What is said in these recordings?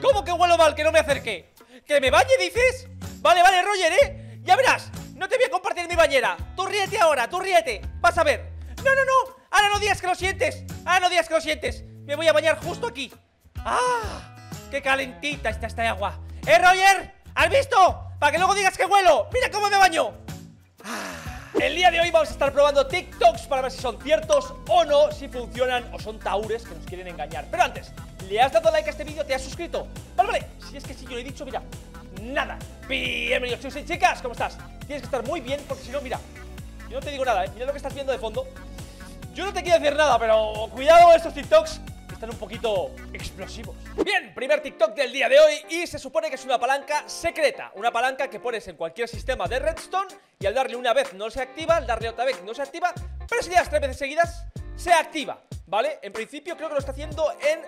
¿Cómo que huelo mal? Que no me acerque ¿Que me bañe, dices? Vale, vale, Roger, ¿eh? Ya verás No te voy a compartir mi bañera Tú ríete ahora, tú ríete Vas a ver No, no, no Ahora no digas que lo sientes Ahora no digas que lo sientes Me voy a bañar justo aquí ¡Ah! ¡Qué calentita está esta agua! ¡Eh, Roger! ¿Has visto? Para que luego digas que huelo ¡Mira cómo me baño! ¡Ah! El día de hoy vamos a estar probando TikToks para ver si son ciertos o no, si funcionan o son taures que nos quieren engañar. Pero antes, ¿le has dado like a este vídeo? ¿Te has suscrito? Vale, vale, si es que sí, yo lo he dicho, mira, nada. Bienvenidos chicos y chicas, ¿cómo estás? Tienes que estar muy bien porque si no, mira, yo no te digo nada, ¿eh? Mira lo que estás viendo de fondo. Yo no te quiero decir nada, pero cuidado con estos TikToks están un poquito explosivos Bien, primer TikTok del día de hoy Y se supone que es una palanca secreta Una palanca que pones en cualquier sistema de redstone Y al darle una vez no se activa Al darle otra vez no se activa Pero si le tres veces seguidas, se activa ¿Vale? En principio creo que lo está haciendo en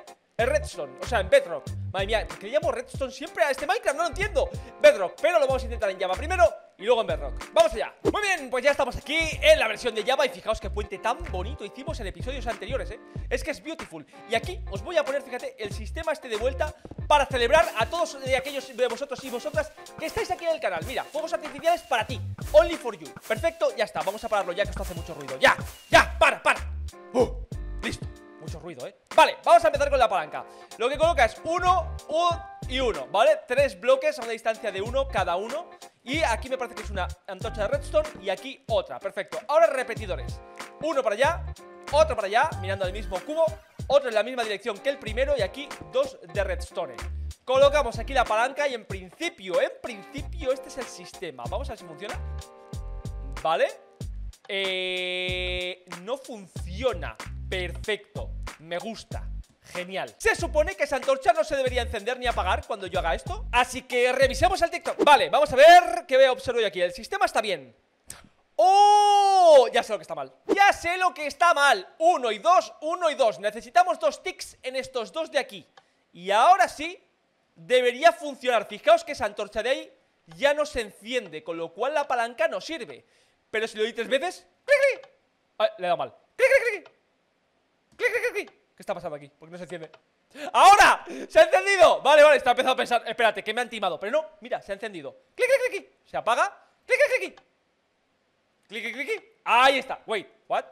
redstone, o sea, en Bedrock Madre mía, ¿por qué le llamo redstone siempre a este Minecraft? No lo entiendo Bedrock, pero lo vamos a intentar en Java primero y luego en Bedrock ¡Vamos allá! Muy bien, pues ya estamos aquí en la versión de Java Y fijaos qué puente tan bonito hicimos en episodios anteriores, ¿eh? Es que es beautiful Y aquí os voy a poner, fíjate, el sistema este de vuelta Para celebrar a todos de aquellos de vosotros y vosotras Que estáis aquí en el canal Mira, fuegos artificiales para ti Only for you Perfecto, ya está, vamos a pararlo ya que esto hace mucho ruido ¡Ya! ¡Ya! ¡Para! ¡Para! Uh, ¡Listo! Mucho ruido, ¿eh? Vale, vamos a empezar con la palanca Lo que coloca es uno, uno y uno, ¿vale? Tres bloques a una distancia de uno cada uno y aquí me parece que es una antorcha de redstone Y aquí otra, perfecto. Ahora repetidores. Uno para allá, otro para allá Mirando al mismo cubo Otro en la misma dirección que el primero Y aquí dos de redstone. Colocamos aquí la palanca y en principio, en principio este es el sistema. Vamos a ver si funciona. ¿Vale? Eh, no funciona. Perfecto, me gusta Genial. Se supone que esa antorcha no se debería encender ni apagar cuando yo haga esto. Así que revisemos el TikTok. Vale, vamos a ver qué observo yo aquí. El sistema está bien. ¡Oh! Ya sé lo que está mal. Ya sé lo que está mal. Uno y dos, uno y dos. Necesitamos dos ticks en estos dos de aquí. Y ahora sí, debería funcionar. Fijaos que esa antorcha de ahí ya no se enciende, con lo cual la palanca no sirve. Pero si lo doy tres veces... ¡clic, le he dado mal. ¡Clic, clic, clic! ¡Clic, clic, clic! ¿Qué está pasando aquí? ¿Por qué no se enciende? ¡Ahora! ¡Se ha encendido! Vale, vale, está empezando a pensar Espérate, que me han timado Pero no, mira, se ha encendido ¡Clic, clic, clic! Se apaga ¡Clic, clic, clic! ¡Clic, clic, clic! Ahí está Wait, what?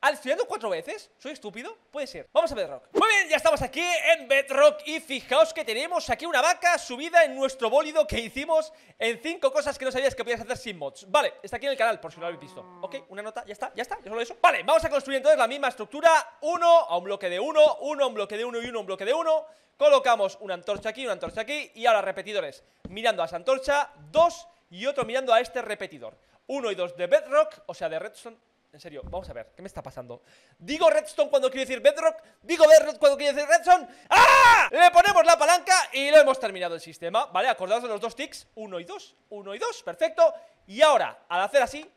¿Al estudiando cuatro veces? ¿Soy estúpido? Puede ser. Vamos a Bedrock. Muy bien, ya estamos aquí en Bedrock Y fijaos que tenemos aquí una vaca subida en nuestro bólido que hicimos En cinco cosas que no sabías que podías hacer sin mods. Vale, está aquí en el canal, por si no lo habéis visto. Ok, una nota, ya está, ya está, ya solo eso. Vale, vamos a construir entonces la misma estructura. Uno a un bloque de uno, uno a un bloque de uno y uno a un bloque de uno. Colocamos una antorcha aquí, una antorcha aquí Y ahora repetidores. Mirando a esa antorcha, dos y otro mirando a este repetidor. Uno y dos de Bedrock, o sea de Redstone en serio, vamos a ver, ¿qué me está pasando? Digo redstone cuando quiero decir bedrock Digo bedrock cuando quiero decir redstone ¡Ah! Le ponemos la palanca y lo hemos terminado el sistema ¿Vale? Acordaos de los dos ticks Uno y dos, uno y dos, perfecto Y ahora, al hacer así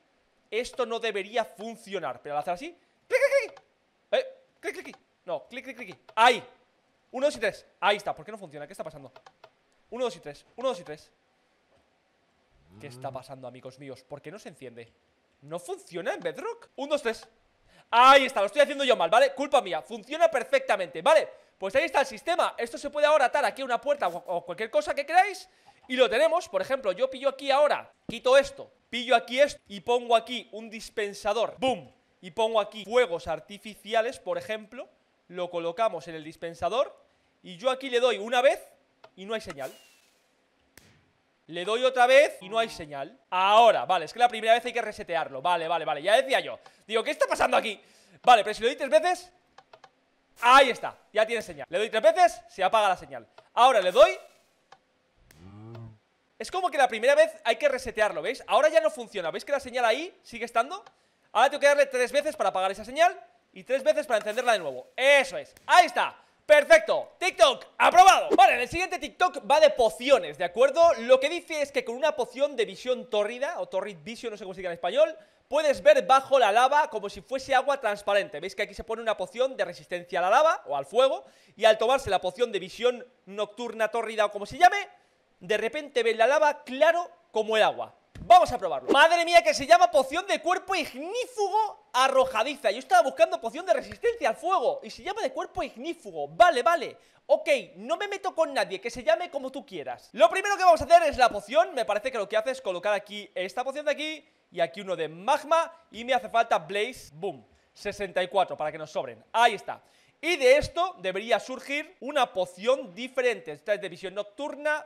Esto no debería funcionar Pero al hacer así ¡Clic, clic, clic! ¿Eh? ¡Clic, clic, clic! No, clic, clic, clic Ahí Uno, dos y tres Ahí está, ¿por qué no funciona? ¿Qué está pasando? Uno, dos y tres Uno, dos y tres ¿Qué está pasando, amigos míos? ¿Por qué no se enciende? ¿No funciona en Bedrock? Un, dos, tres Ahí está, lo estoy haciendo yo mal, ¿vale? Culpa mía, funciona perfectamente, ¿vale? Pues ahí está el sistema Esto se puede ahora atar aquí a una puerta o cualquier cosa que queráis Y lo tenemos, por ejemplo, yo pillo aquí ahora Quito esto, pillo aquí esto Y pongo aquí un dispensador ¡Bum! Y pongo aquí fuegos artificiales, por ejemplo Lo colocamos en el dispensador Y yo aquí le doy una vez Y no hay señal le doy otra vez y no hay señal. Ahora, vale, es que la primera vez hay que resetearlo. Vale, vale, vale, ya decía yo. Digo, ¿qué está pasando aquí? Vale, pero si le doy tres veces Ahí está, ya tiene señal. Le doy tres veces, se apaga la señal. Ahora le doy. Es como que la primera vez hay que resetearlo, ¿veis? Ahora ya no funciona, ¿veis que la señal ahí sigue estando? Ahora tengo que darle tres veces para apagar esa señal Y tres veces para encenderla de nuevo. Eso es, ahí está Perfecto, TikTok, aprobado Vale, el siguiente TikTok va de pociones, ¿de acuerdo? Lo que dice es que con una poción de visión tórrida O torrid vision, no sé cómo se diga en español Puedes ver bajo la lava como si fuese agua transparente ¿Veis que aquí se pone una poción de resistencia a la lava o al fuego? Y al tomarse la poción de visión nocturna tórrida o como se llame De repente ves la lava claro como el agua Vamos a probarlo. Madre mía, que se llama poción de cuerpo ignífugo arrojadiza. Yo estaba buscando poción de resistencia al fuego Y se llama de cuerpo ignífugo. Vale, vale. Ok, no me meto con nadie, que se llame como tú quieras. Lo primero que vamos a hacer es la poción. Me parece que lo que hace es colocar aquí esta poción de aquí Y aquí uno de magma Y me hace falta Blaze, boom 64 para que nos sobren, ahí está. Y de esto debería surgir una poción diferente. Esta es de visión nocturna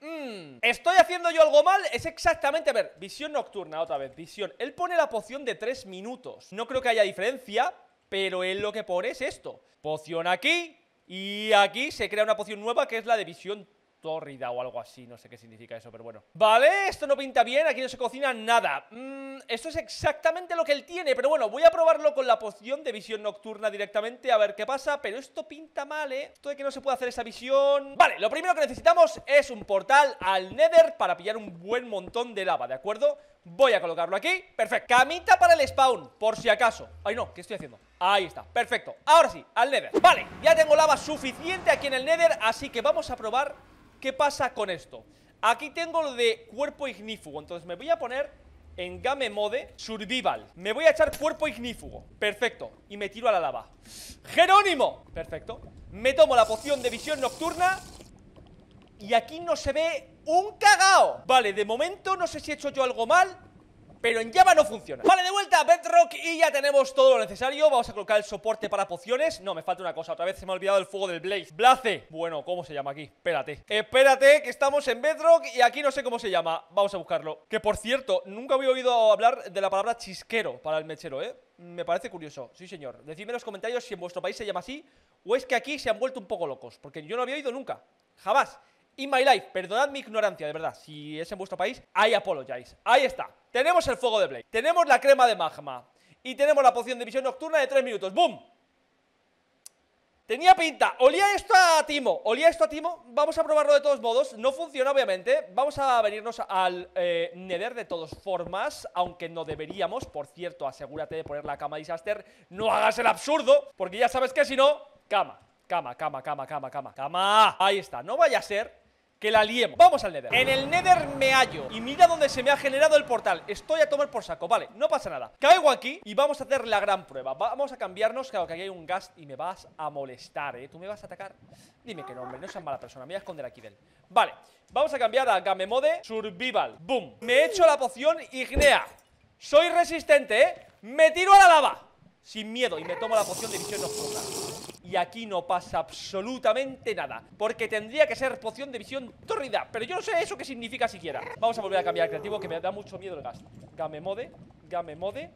Mmm, ¿estoy haciendo yo algo mal? Es exactamente, a ver, visión nocturna, otra vez, visión. Él pone la poción de 3 minutos. No creo que haya diferencia, pero él lo que pone es esto. Poción aquí, y aquí se crea una poción nueva que es la de visión tórrida o algo así, no sé qué significa eso, pero bueno. Vale, esto no pinta bien, aquí no se cocina nada. Mm, Esto es exactamente lo que él tiene, pero bueno, voy a probarlo con la poción de visión nocturna directamente A ver qué pasa, pero esto pinta mal, ¿eh? Esto de que no se puede hacer esa visión. Vale, lo primero que necesitamos es un portal al Nether para pillar un buen montón de lava, ¿de acuerdo? Voy a colocarlo aquí, perfecto. Camita para el spawn, por si acaso. Ay no, ¿qué estoy haciendo? Ahí está, perfecto. Ahora sí, al nether. Vale, ya tengo lava suficiente aquí en el nether Así que vamos a probar qué pasa con esto. Aquí tengo lo de cuerpo ignífugo Entonces me voy a poner en Game Mode Survival. Me voy a echar cuerpo ignífugo. Perfecto, y me tiro a la lava. ¡Jerónimo! Perfecto. Me tomo la poción de visión nocturna. Y aquí no se ve un cagao. Vale, de momento no sé si he hecho yo algo mal pero en Java no funciona. Vale, de vuelta a Bedrock y ya tenemos todo lo necesario. Vamos a colocar el soporte para pociones. No, me falta una cosa, otra vez se me ha olvidado el fuego del Blaze. Blaze, bueno, ¿cómo se llama aquí? Espérate, espérate que estamos en Bedrock y aquí no sé cómo se llama. Vamos a buscarlo. Que por cierto, nunca había oído hablar de la palabra chisquero para el mechero, ¿eh? Me parece curioso, sí señor. Decidme en los comentarios si en vuestro país se llama así O es que aquí se han vuelto un poco locos Porque yo no había oído nunca, jamás In my life, perdonad mi ignorancia, de verdad. Si es en vuestro país, I apologize. Ahí está, tenemos el fuego de Blade. Tenemos la crema de magma. Y tenemos la poción de visión nocturna de 3 minutos. ¡Bum! Tenía pinta, olía esto a Timo. Olía esto a Timo, vamos a probarlo de todos modos. No funciona obviamente, vamos a venirnos al eh, Nether de todas formas Aunque no deberíamos, por cierto, asegúrate de poner la cama disaster No hagas el absurdo, porque ya sabes que si no Cama, cama, cama, cama, cama, cama Cama, ahí está, no vaya a ser que la liemos. Vamos al Nether. En el Nether me hallo. Y mira dónde se me ha generado el portal. Estoy a tomar por saco, vale, no pasa nada. Caigo aquí y vamos a hacer la gran prueba. Vamos a cambiarnos, claro que aquí hay un gas Y me vas a molestar, ¿eh? ¿Tú me vas a atacar? Dime que no, hombre, no seas mala persona. Me voy a esconder aquí de él Vale, vamos a cambiar a Game Mode Survival. Boom. Me he hecho la poción Ignea. Soy resistente, ¿eh? Me tiro a la lava. Sin miedo y me tomo la poción de visión nocturna y aquí no pasa absolutamente nada Porque tendría que ser poción de visión tórrida Pero yo no sé eso qué significa siquiera Vamos a volver a cambiar el creativo que me da mucho miedo el gas Game mode, game mode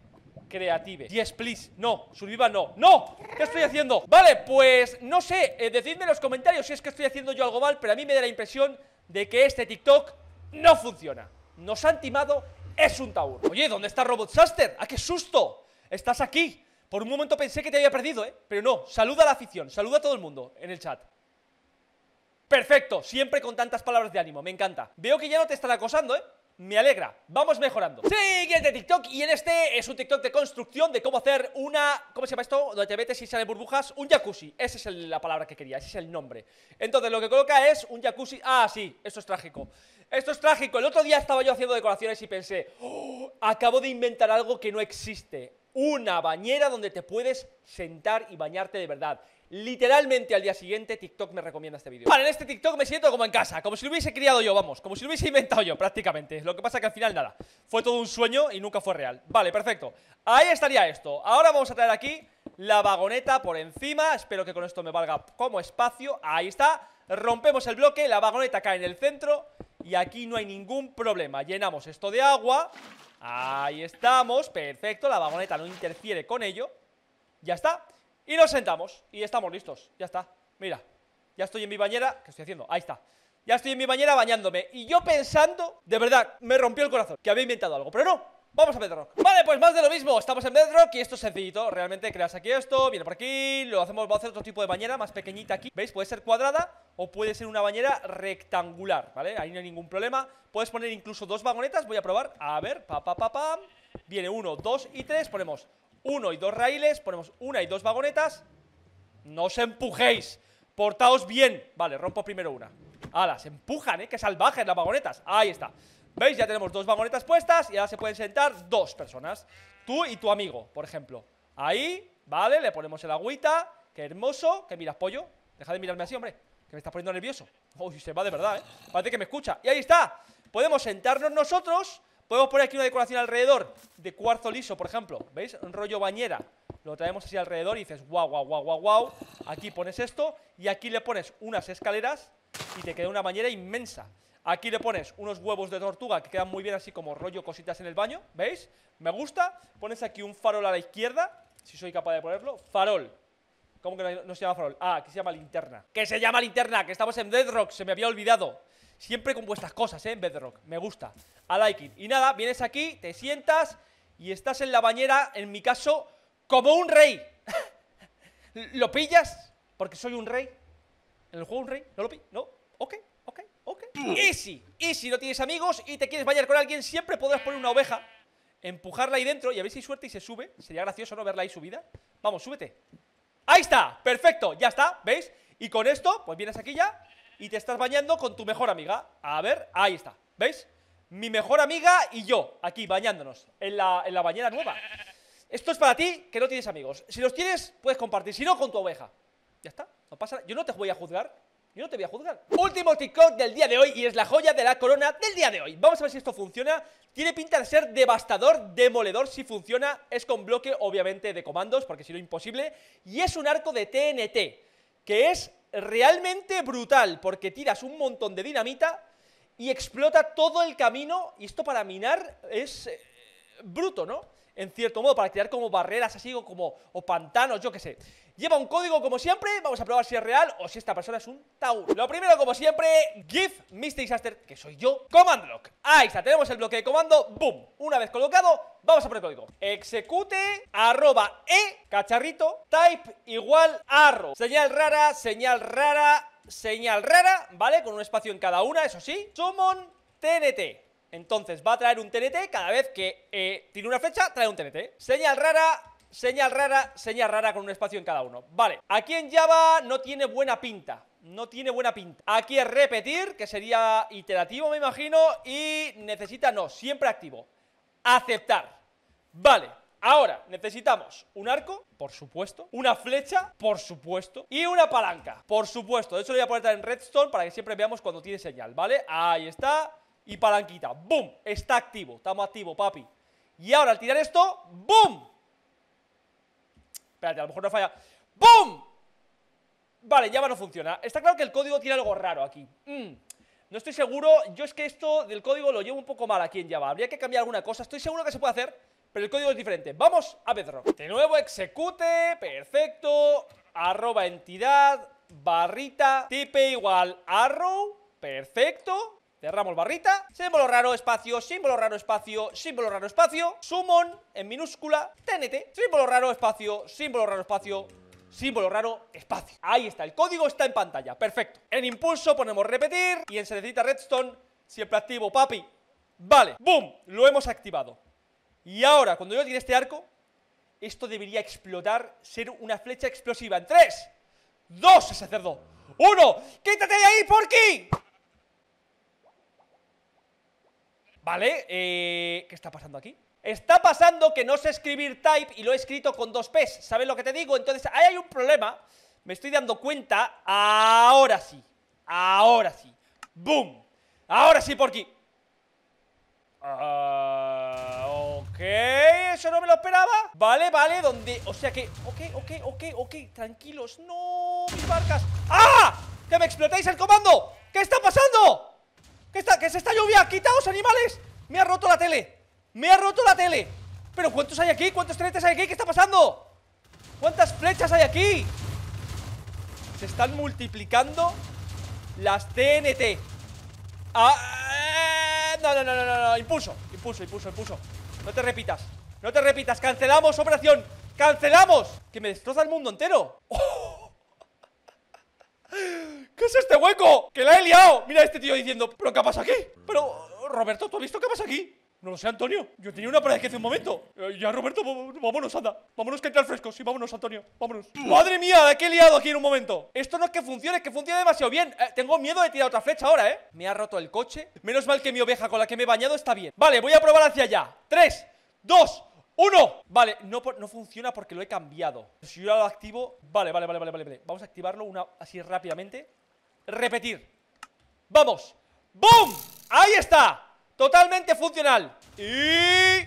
Creative Yes, please No, survival no ¡No! ¿Qué estoy haciendo? Vale, pues no sé eh, Decidme en los comentarios si es que estoy haciendo yo algo mal Pero a mí me da la impresión de que este TikTok no funciona Nos han timado Es un taur Oye, ¿dónde está Robot Saster? ¡Ah, qué susto! Estás aquí por un momento pensé que te había perdido, ¿eh? Pero no, saluda a la afición, saluda a todo el mundo en el chat. Perfecto, siempre con tantas palabras de ánimo, me encanta. Veo que ya no te están acosando, ¿eh? Me alegra, vamos mejorando. Siguiente TikTok, y en este es un TikTok de construcción De cómo hacer una, ¿cómo se llama esto? Donde te metes y salen burbujas, un jacuzzi. Esa es la palabra que quería, ese es el nombre. Entonces lo que coloca es un jacuzzi. Ah, sí, esto es trágico. Esto es trágico, el otro día estaba yo haciendo decoraciones y pensé oh, Acabo de inventar algo que no existe una bañera donde te puedes sentar y bañarte de verdad. Literalmente al día siguiente TikTok me recomienda este vídeo. Vale, en este TikTok me siento como en casa Como si lo hubiese criado yo, vamos Como si lo hubiese inventado yo, prácticamente. Lo que pasa que al final nada Fue todo un sueño y nunca fue real. Vale, perfecto. Ahí estaría esto. Ahora vamos a traer aquí la vagoneta por encima. Espero que con esto me valga como espacio. Ahí está. Rompemos el bloque La vagoneta cae en el centro Y aquí no hay ningún problema. Llenamos esto de agua Ahí estamos, perfecto, la vagoneta no interfiere con ello. Ya está Y nos sentamos, y estamos listos, ya está. Mira, ya estoy en mi bañera ¿Qué estoy haciendo? Ahí está. Ya estoy en mi bañera bañándome Y yo pensando, de verdad, me rompió el corazón Que había inventado algo, pero no Vamos a Bedrock. Vale, pues más de lo mismo. Estamos en Bedrock y esto es sencillito. Realmente creas aquí esto, viene por aquí Lo hacemos, vamos a hacer otro tipo de bañera Más pequeñita aquí. ¿Veis? Puede ser cuadrada O puede ser una bañera rectangular ¿Vale? Ahí no hay ningún problema. Puedes poner incluso dos vagonetas Voy a probar. A ver Pa, pa, pa, Viene uno, dos y tres Ponemos uno y dos raíles Ponemos una y dos vagonetas. No os empujéis. Portaos bien. Vale, rompo primero una. Ala, se empujan, ¿eh? Qué salvajes las vagonetas. Ahí está ¿Veis? Ya tenemos dos vagonetas puestas y ahora se pueden sentar dos personas. Tú y tu amigo, por ejemplo. Ahí, ¿vale? Le ponemos el agüita. Qué hermoso. Que miras, pollo. Deja de mirarme así, hombre. Que me estás poniendo nervioso. Uy, se va de verdad, ¿eh? Parece que me escucha. Y ahí está. Podemos sentarnos nosotros. Podemos poner aquí una decoración alrededor de cuarzo liso, por ejemplo. ¿Veis? Un rollo bañera. Lo traemos así alrededor y dices, guau, guau, guau, guau, guau. Aquí pones esto y aquí le pones unas escaleras y te queda una bañera inmensa. Aquí le pones unos huevos de tortuga que quedan muy bien así como rollo cositas en el baño, ¿veis? Me gusta. Pones aquí un farol a la izquierda, si soy capaz de ponerlo. Farol. ¿Cómo que no, se llama farol? Ah, aquí se llama linterna. ¿Qué se llama linterna? Que estamos en Bedrock, se me había olvidado. Siempre con vuestras cosas, ¿eh? En Bedrock. Me gusta. I like it. Y nada, vienes aquí, te sientas y estás en la bañera, en mi caso, como un rey. ¿Lo pillas? Porque soy un rey. ¿En el juego un rey? ¿No lo pillas? ¿No? Ok. Easy, easy, no tienes amigos y te quieres bañar con alguien, siempre podrás poner una oveja, empujarla ahí dentro y a ver si hay suerte y se sube. Sería gracioso no verla ahí subida. Vamos, súbete. Ahí está, perfecto, ya está, ¿veis? Y con esto, pues vienes aquí ya y te estás bañando con tu mejor amiga. A ver, ahí está, ¿veis? Mi mejor amiga y yo, aquí bañándonos, en la, en la bañera nueva. Esto es para ti, que no tienes amigos. Si los tienes, puedes compartir, si no, con tu oveja. Ya está, no pasa nada. Yo no te voy a juzgar, yo no te voy a juzgar. Último TikTok del día de hoy y es la joya de la corona del día de hoy. Vamos a ver si esto funciona. Tiene pinta de ser devastador, demoledor si funciona. Es con bloque, obviamente, de comandos, porque si no, imposible. Y es un arco de TNT, que es realmente brutal, porque tiras un montón de dinamita y explota todo el camino. Y esto para minar es eh, bruto, ¿no? En cierto modo, para crear como barreras así, o como, o pantanos, yo qué sé. Lleva un código como siempre, vamos a probar si es real o si esta persona es un Tau. Lo primero, como siempre, give Mystic Disaster, que soy yo, command lock. Ahí está, tenemos el bloque de comando, boom. Una vez colocado, vamos a poner código. Execute, arroba e, cacharrito, type igual arrow. Señal rara, señal rara, señal rara, ¿vale? Con un espacio en cada una, eso sí. Summon TNT. Entonces va a traer un TNT cada vez que eh, tiene una flecha, trae un TNT. Señal rara, Señal rara, señal rara con un espacio en cada uno. Vale, aquí en Java no tiene buena pinta no tiene buena pinta. Aquí es repetir, que sería iterativo me imagino Y necesita, no, siempre activo. Aceptar. Vale, ahora necesitamos un arco, por supuesto Una flecha, por supuesto Y una palanca, por supuesto. De hecho lo voy a poner en redstone para que siempre veamos cuando tiene señal, ¿vale? Ahí está Y palanquita, ¡boom! Está activo, estamos activos, papi. Y ahora al tirar esto, ¡boom! Espérate, a lo mejor no falla. ¡Bum! Vale, ya no funciona. Está claro que el código tiene algo raro aquí. Mm, No estoy seguro. Yo es que esto del código lo llevo un poco mal aquí en Java. Habría que cambiar alguna cosa. Estoy seguro que se puede hacer Pero el código es diferente. Vamos a Bedrock De nuevo, execute. Perfecto. Arroba entidad Barrita Tipe igual arrow. Perfecto Cerramos barrita, símbolo raro, espacio, símbolo raro, espacio, símbolo raro, espacio, summon en minúscula, TNT, símbolo raro, espacio, símbolo raro, espacio, símbolo raro, espacio. Ahí está, el código está en pantalla, perfecto. En impulso ponemos repetir y en se redstone, siempre activo, papi. Vale, boom, lo hemos activado. Y ahora, cuando yo tire este arco, esto debería explotar, ser una flecha explosiva. En 3, 2, ese cerdo, 1, quítate de ahí, porky. ¿Vale? Eh, ¿Qué está pasando aquí? Está pasando que no sé escribir type y lo he escrito con dos P's ¿Sabes lo que te digo? Entonces, ahí hay un problema Me estoy dando cuenta Ahora sí Ahora sí ¡Boom! Ahora sí, por aquí uh, Ok, eso no me lo esperaba Vale, vale, donde... O sea que... Ok, ok, ok, ok Tranquilos, no, mis barcas ¡Ah! ¡Que me explotáis el comando! ¿Qué está pasando? ¿Qué, está, ¿Qué es esta lluvia? ¡Quitaos, animales! ¡Me ha roto la tele! ¡Me ha roto la tele! ¿Pero cuántos hay aquí? ¿Cuántos trenes hay aquí? ¿Qué está pasando? ¿Cuántas flechas hay aquí? Se están multiplicando las TNT ah, eh, no, no, no, no, no, impulso Impulso, impulso, impulso No te repitas, no te repitas Cancelamos operación, cancelamos Que me destroza el mundo entero ¿Qué es este hueco? ¡Que la he liado! Mira este tío diciendo ¿Pero qué pasa aquí? Pero, Roberto, ¿tú has visto qué pasa aquí? No lo sé, Antonio. Yo tenía una pared que hace un momento. Eh, ya, Roberto, vámonos, anda. Vámonos que entra el fresco. Sí, vámonos, Antonio. Vámonos. Madre mía, ¿de qué he liado aquí en un momento? Esto no es que funcione, es que funciona demasiado bien. Eh, tengo miedo de tirar otra flecha ahora, ¿eh? Me ha roto el coche. Menos mal que mi oveja con la que me he bañado está bien. Vale, voy a probar hacia allá. Tres, dos, uno Vale, no, no funciona porque lo he cambiado Si yo lo activo Vale, vale, vale, vale, vale Vamos a activarlo así rápidamente Repetir Vamos ¡Boom! Ahí está Totalmente funcional Y...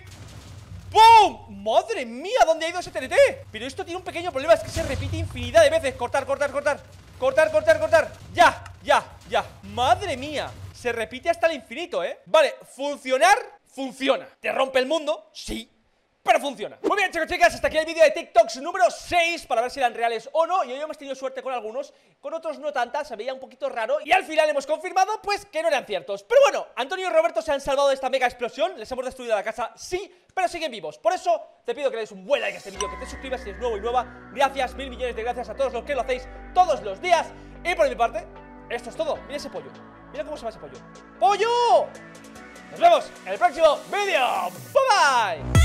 ¡Bum! ¡Madre mía! ¿Dónde ha ido ese TNT? Pero esto tiene un pequeño problema Es que se repite infinidad de veces Cortar, cortar, cortar Cortar, cortar, cortar Ya, ya, ya ¡Madre mía! Se repite hasta el infinito, ¿eh? Vale, funcionar, funciona ¿Te rompe el mundo? Sí pero funciona. Muy bien chicos chicas, hasta aquí el vídeo de TikToks número 6 Para ver si eran reales o no Y hoy hemos tenido suerte con algunos Con otros no tantas, se veía un poquito raro Y al final hemos confirmado pues que no eran ciertos. Pero bueno, Antonio y Roberto se han salvado de esta mega explosión Les hemos destruido la casa, sí, pero siguen vivos. Por eso te pido que le des un buen like a este vídeo Que te suscribas si eres nuevo y nueva. Gracias, mil millones de gracias a todos los que lo hacéis todos los días. Y por mi parte, esto es todo. Mira ese pollo, mira cómo se va ese pollo. ¡Pollo! Nos vemos en el próximo vídeo. Bye bye.